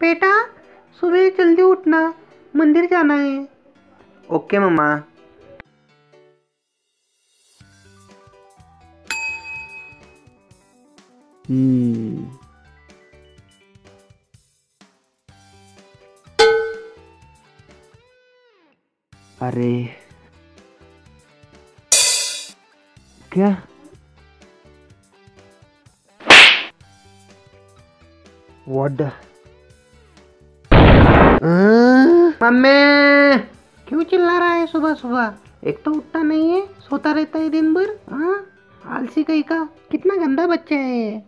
बेटा सुबह जल्दी उठना मंदिर जाना है। Okay mamma. हम्म। अरे। क्या? द मम्मी, क्यों चिल्ला रहा है सुबह सुबह एक तो उठता नहीं है, सोता रहता है दिन भर हाँ? आलसी कहीं का? कितना गंदा बच्चा है